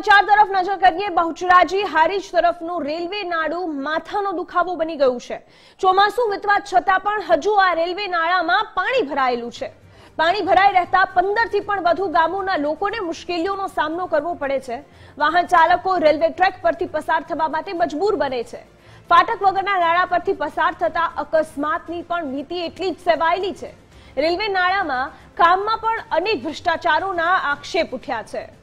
ચાર તરફ નજર કરીએ, બહુચરાજી હારીજ તરફનું રેલવે નાળું માથાનો દુખાવો બની ગયું છે. ચોમાસું વીતવા છતાં પણ હજુ આ રેલવે નાળામાં પાણી ભરાયેલું છે. પાણી ભરાઈ રહેતા પંદરથી પણ વધુ ગામોના લોકોને મુશ્કેલીઓનો સામનો કરવો પડે છે. વાહન ચાલકો રેલવે ટ્રેક પરથી પસાર થવા માટે મજબૂર બને છે. ફાટક વગરના નાળા પરથી પસાર થતા અકસ્માતની પણ ભીતિ એટલી જ સેવાયેલી છે. રેલવે નાળામાં કામમાં પણ અનેક ભ્રષ્ટાચારોના આક્ષેપ ઉઠ્યા છે.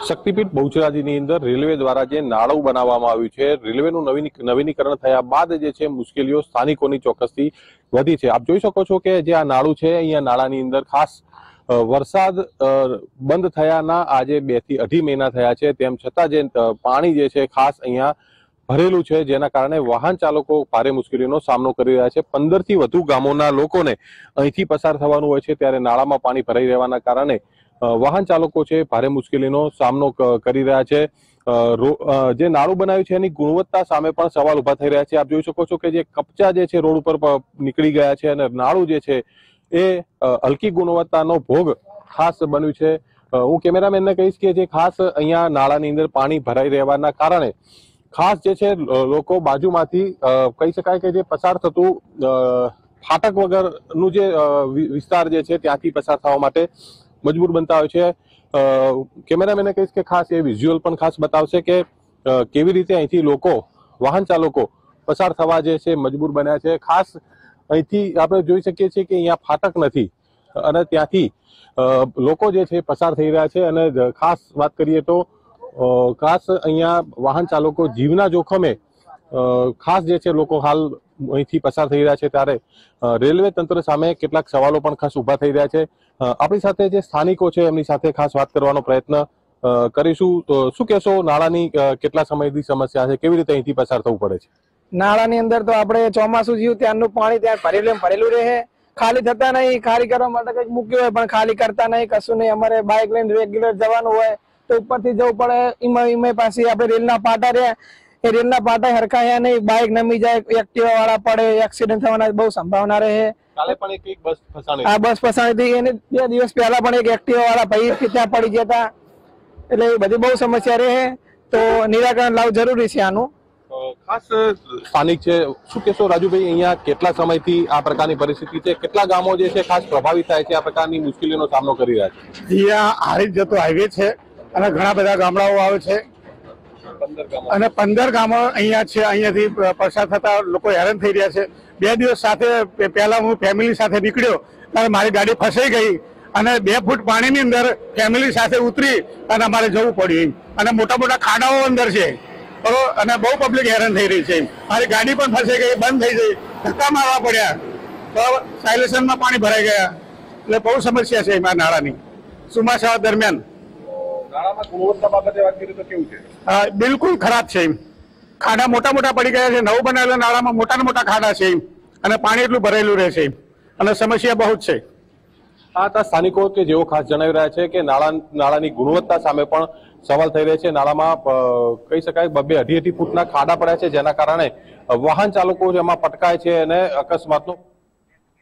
શક્તિપીઠ બહુચરાજીની અંદર રેલવે દ્વારા જે નાળું બનાવવામાં આવ્યું છે, રેલવેનું નવીની- નવીનીકરણ થયા બાદ જે છે મુશ્કેલીઓ સ્થાનિકોની ચોક્કસથી વધી છે. આપ જોઈ શકો છો કે જે આ નાળું છે, અહીંયા નાળાની અંદર ખાસ વરસાદ બંધ થયાના આજે બેથી અઢી મહિના થયા છે. તેમ છતાં જે પાણી જે છે ખાસ અહીંયા ભરેલું છે, જેના કારણે વાહન ચાલકો ભારે મુશ્કેલીનો સામનો કરી રહ્યા છે. પંદરથી વધુ ગામોના લોકોને અહીંથી પસાર થવાનું હોય છે, ત્યારે નાળામાં પાણી ભરાઈ રહેવાના કારણે વાહન ચાલકો છે, ભારે મુશ્કેલીનો સામનો કરી રહ્યા છે. જે નાળું બનાવ્યું છે, એની ગુણવત્તા સામે પણ સવાલ ઊભા થઈ રહ્યા છે. આપ જોઈ શકો છો કે જે કપચા જે છે, રોડ ઉપર નીકળી ગયા છે અને નાળું જે છે, એ હલકી ગુણવત્તાનો ભોગ ખાસ બન્યું છે. હું કેમેરામેનને કહીશ કે જે ખાસ અહીંયા નાળાની અંદર પાણી ભરાઈ રહેવાના કારણે ખાસ જે છે લોકો બાજુમાંથી કહી શકાય કે જે પસાર થતું ફાટક વગરનું જે વિસ્તાર જે છે, ત્યાંથી પસાર થવા માટે મજબૂર બનતા હોય છે. કેમેરામેને કહીશ કે ખાસ એ વિઝ્યુઅલ પણ ખાસ બતાવશે કે કેવી રીતે અહીંથી લોકો, વાહન ચાલકો પસાર થવા જે છે, મજબૂર બન્યા છે. ખાસ અહીંથી આપણે જોઈ શકીએ છીએ કે અહીંયા ફાટક નથી અને ત્યાંથી લોકો જે છે પસાર થઈ રહ્યા છે અને ખાસ વાત કરીએ તો ખાસ અહીંયા વાહન ચાલકો જીવના જોખમે ખાસ જે છે, લોકો હાલ અહીંથી પસાર થઈ રહ્યા છે ત્યારે રેલવે તંત્ર સામે કેટલાક સવાલો પણ ખાસ ઊભા થઈ રહ્યા છે. આપણી સાથે જે સ્થાનિકો છે, એમની સાથે ખાસ વાત કરવાનો પ્રયત્ન કરીશું. તો શું કહેશો, નાળાની કેટલા સમયથી સમસ્યા છે? કેવી રીતે અહીંથી પસાર થવું પડે છે? નાળાની અંદર તો આપણે ચોમાસું જીવ ત્યાંનું પાણી ત્યાં ભરેલું ભરેલું રહે. ખાલી થતા નહીં, ખાલી કરવા માટે કંઈક મૂક્યું હોય, પણ ખાલી કરતા નહીં, કશું નહીં. અમારે બાઇક લઈને રેગ્યુલર જવાનું હોય, તો ઉપરથી જવું પડે. ઈમાં, ઈમે પાસે આપણે રેલના પાટા રહ્યા. એ રેલના પાટા હરખાયા નહીં બાઇક નમી જાય એક્ટિવા વાળા પડે એક્સિડન્ટ થવાના બહુ સંભાવના રહે. કાલે પણ એક એક બસ ફસાણી. આ બસ પસાણી થઈ એને બે દિવસ પહેલા પણ એક એક્ટિવા વાળા ભાઈ ત્યાં પડી ગયા હતા. એટલે એ બધી બહુ સમસ્યા રહે. તો નિરાકરણ લાવવું જરૂરી છે આનું. ખાસ સ્થાનિક છે. શું કહેશો રાજુભાઈ અહીંયા કેટલા સમયથી આ પ્રકારની પરિસ્થિતિ છે? કેટલા ગામો જે છે ખાસ પ્રભાવિત થાય છે આ પ્રકારની મુશ્કેલીનો સામનો કરી રહ્યા છે? અહીંયા હારી જતો હાઈવે છે અને ઘણા બધા ગામડાઓ આવે છે. અને પંદર ગામો અહીંયા છે, અહીંયાથી પસાર થતા લોકો હેરાન થઈ રહ્યા છે. બે દિવસ સાથે પહેલા હું ફેમિલી સાથે નીકળ્યો, ત્યારે મારી ગાડી ફસાઈ ગઈ અને બે ફૂટ પાણીની અંદર ફેમિલી સાથે ઉતરી અને અમારે જવું પડ્યું અને મોટા મોટા ખાડાઓ અંદર છે. બરોબર અને બહુ પબ્લિક હેરાન થઈ રહી છે મારી ગાડી પણ ફસાઈ ગઈ, બંધ થઈ ગઈ, ધક્કા મારવા પડ્યા. બરાબર? સાયલેશનમાં પાણી ભરાઈ ગયા. એટલે બહુ સમસ્યા છે એમાં નાળાની. ચોમાસા દરમિયાન. નાણામાં ગુણવત્તા બાબતે વાત કરીએ તો કેવું છે? બિલકુલ ખરાબ છે એમ. ખાડા મોટા મોટા પડી ગયા છે નવું બનાવેલા નાળામાં મોટા ને મોટા ખાડા છે એમ. અને પાણી એટલું ભરેલું રહે છે અને સમસ્યા બહુ જ છે. આ હતા સ્થાનિકો કે જેઓ ખાસ જણાવી રહ્યા છે કે નાળા નાળાની ગુણવત્તા સામે પણ સવાલ થઈ રહ્યા છે. નાળામાં કહી શકાય બબે અઢી અઢી ફૂટના ખાડા પડ્યા છે જેના કારણે વાહન ચાલકો એમાં પટકાય છે અને અકસ્માતનો